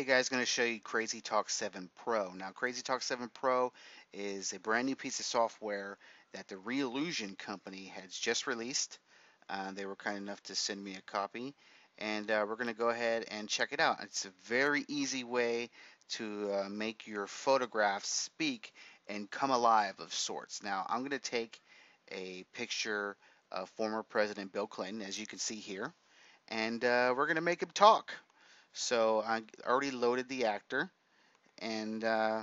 Hey guys, going to show you CrazyTalk 7 Pro. Now CrazyTalk 7 Pro is a brand new piece of software that the Reallusion company has just released. Uh, they were kind enough to send me a copy and uh, we're going to go ahead and check it out. It's a very easy way to uh, make your photographs speak and come alive of sorts. Now I'm going to take a picture of former President Bill Clinton as you can see here and uh, we're going to make him talk. So I already loaded the actor and uh,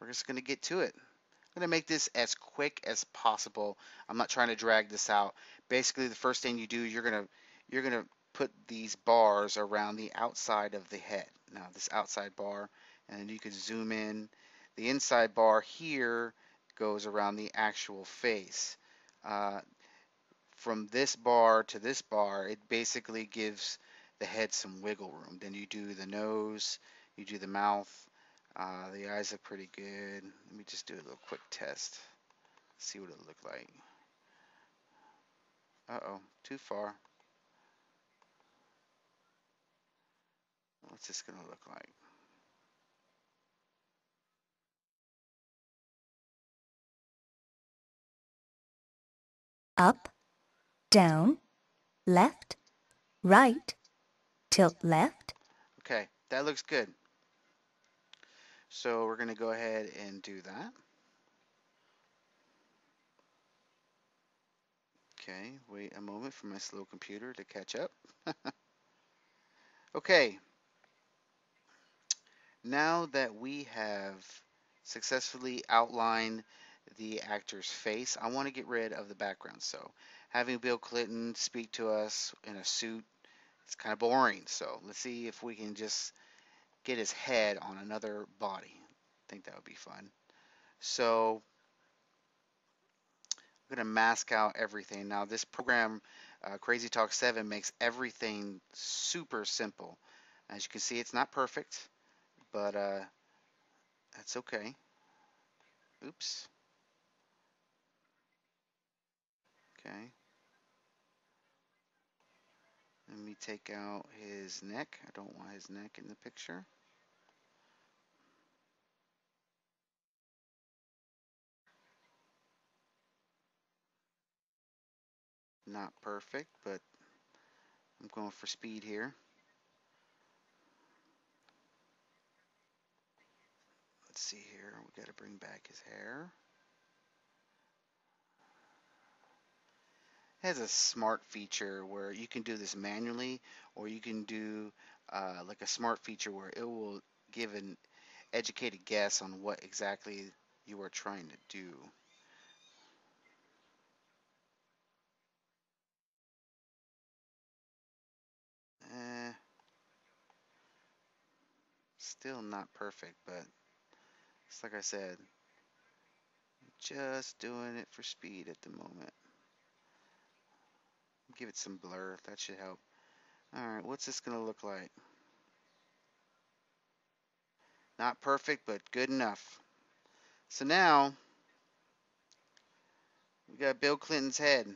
we're just going to get to it. I'm going to make this as quick as possible. I'm not trying to drag this out. Basically, the first thing you do, you're going to you're going to put these bars around the outside of the head. Now, this outside bar, and then you could zoom in. The inside bar here goes around the actual face. Uh, from this bar to this bar, it basically gives the head some wiggle room. Then you do the nose, you do the mouth. Uh, the eyes look pretty good. Let me just do a little quick test. See what it look like. Uh-oh, too far. What's this going to look like? Up, down, left, right, tilt left. Okay, that looks good. So we're going to go ahead and do that. Okay, wait a moment for my slow computer to catch up. okay, now that we have successfully outlined the actor's face, I want to get rid of the background. So having Bill Clinton speak to us in a suit it's kind of boring. So let's see if we can just get his head on another body. I think that would be fun. So I'm going to mask out everything. Now this program, uh, CrazyTalk 7, makes everything super simple. As you can see, it's not perfect, but uh, that's okay. Oops. Okay. Let me take out his neck. I don't want his neck in the picture. Not perfect, but I'm going for speed here. Let's see here. We got to bring back his hair. Has a smart feature where you can do this manually or you can do uh, like a smart feature where it will give an educated guess on what exactly you are trying to do. Eh, still not perfect, but it's like I said, just doing it for speed at the moment. Give it some blur. That should help. Alright, what's this going to look like? Not perfect, but good enough. So now, we got Bill Clinton's head.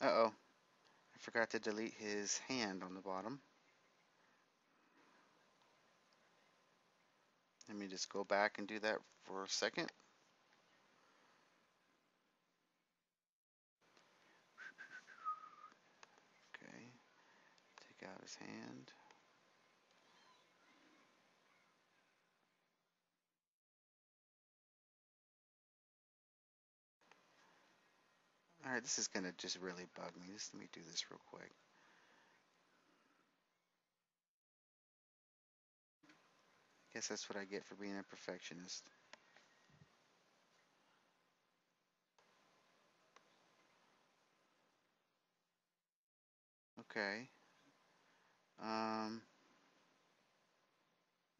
Uh-oh. I forgot to delete his hand on the bottom. Let me just go back and do that for a second. Okay, take out his hand. Alright, this is going to just really bug me. Just let me do this real quick. Guess that's what I get for being a perfectionist. Okay. Um,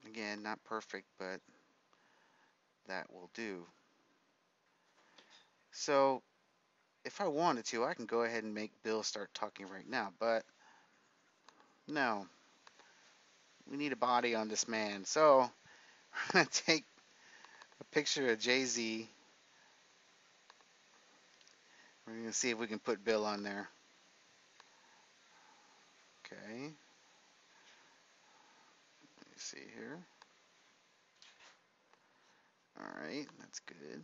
again, not perfect, but that will do. So, if I wanted to, I can go ahead and make Bill start talking right now, but no we need a body on this man. So I'm going to take a picture of Jay-Z. We're We're going to see if we can put Bill on there. Okay. Let me see here. All right, that's good.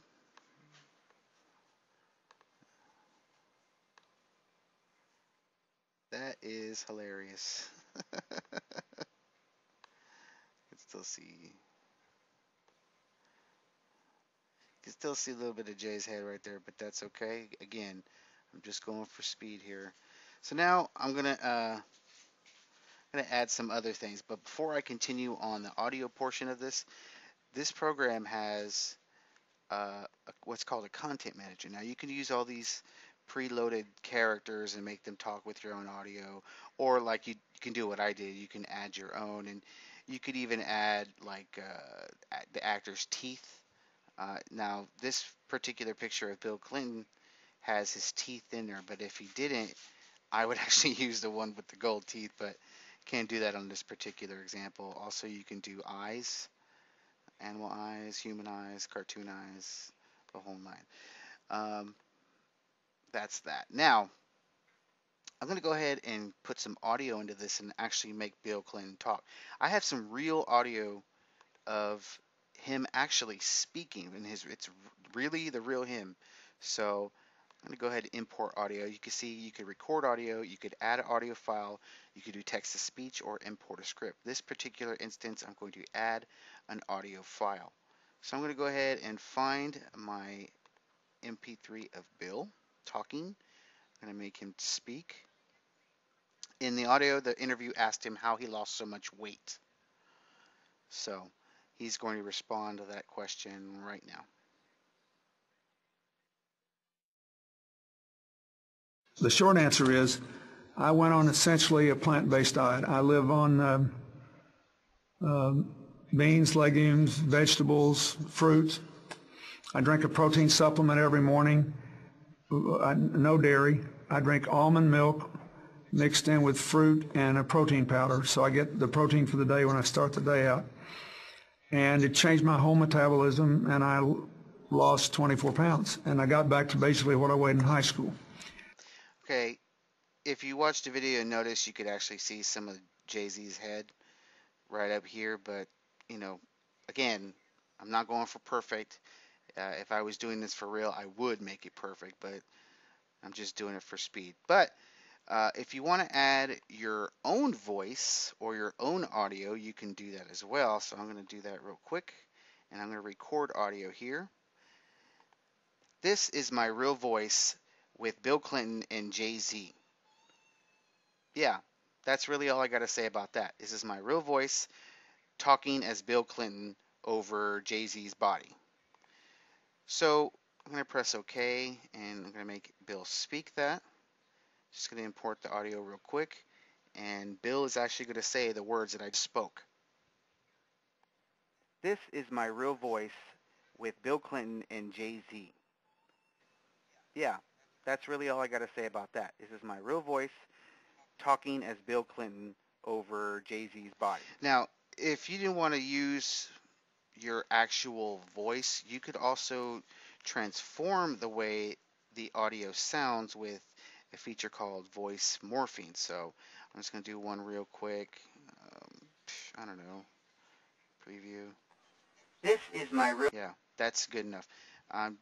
That is hilarious. Still see. You can still see a little bit of Jay's head right there, but that's okay. Again, I'm just going for speed here. So now I'm gonna uh, gonna add some other things. But before I continue on the audio portion of this, this program has uh, a, what's called a content manager. Now you can use all these preloaded characters and make them talk with your own audio or like you, you can do what I did you can add your own and you could even add like uh, the actor's teeth. Uh, now this particular picture of Bill Clinton has his teeth in there but if he didn't I would actually use the one with the gold teeth but can't do that on this particular example. Also you can do eyes animal eyes human eyes cartoon eyes the whole nine. Um, that's that. Now, I'm going to go ahead and put some audio into this and actually make Bill Clinton talk. I have some real audio of him actually speaking and his it's really the real him. So I'm going to go ahead and import audio. You can see you could record audio, you could add an audio file, you could do text to speech or import a script. This particular instance, I'm going to add an audio file. So I'm going to go ahead and find my MP3 of Bill talking. I'm going to make him speak. In the audio, the interview asked him how he lost so much weight. So he's going to respond to that question right now. The short answer is I went on essentially a plant-based diet. I live on uh, uh, beans, legumes, vegetables, fruit. I drink a protein supplement every morning no dairy. I drink almond milk mixed in with fruit and a protein powder. So I get the protein for the day when I start the day out. And it changed my whole metabolism and I lost 24 pounds. And I got back to basically what I weighed in high school. Okay. If you watched the video and notice, you could actually see some of Jay-Z's head right up here. But, you know, again, I'm not going for perfect. Uh, if I was doing this for real, I would make it perfect, but I'm just doing it for speed. But uh, if you want to add your own voice or your own audio, you can do that as well. So I'm going to do that real quick, and I'm going to record audio here. This is my real voice with Bill Clinton and Jay-Z. Yeah, that's really all I got to say about that. This is my real voice talking as Bill Clinton over Jay-Z's body. So I'm going to press OK and I'm going to make Bill speak that. Just going to import the audio real quick and Bill is actually going to say the words that I spoke. This is my real voice with Bill Clinton and Jay-Z. Yeah, that's really all I got to say about that. This is my real voice talking as Bill Clinton over Jay-Z's body. Now, if you didn't want to use your actual voice, you could also transform the way the audio sounds with a feature called voice morphing. So I'm just going to do one real quick. Um, I don't know. Preview. This is my real. Yeah, that's good enough. I'm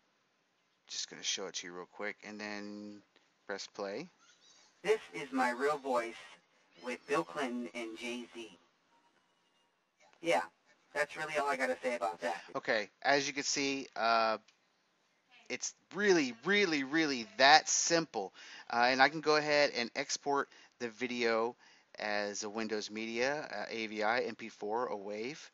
just going to show it to you real quick and then press play. This is my real voice with Bill Clinton and Jay-Z. Yeah, that's really all I got to say about that. Okay, as you can see, uh, it's really, really, really that simple. Uh, and I can go ahead and export the video as a Windows Media, uh, AVI, MP4, a WAV,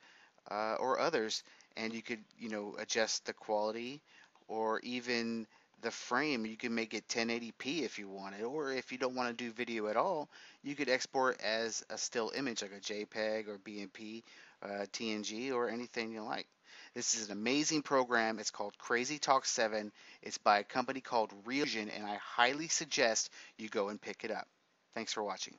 uh, or others. And you could, you know, adjust the quality or even the frame. You can make it 1080p if you want it, or if you don't want to do video at all, you could export as a still image like a JPEG or BMP uh, PNG or anything you like. This is an amazing program. It's called CrazyTalk 7. It's by a company called Reallusion, and I highly suggest you go and pick it up. Thanks for watching.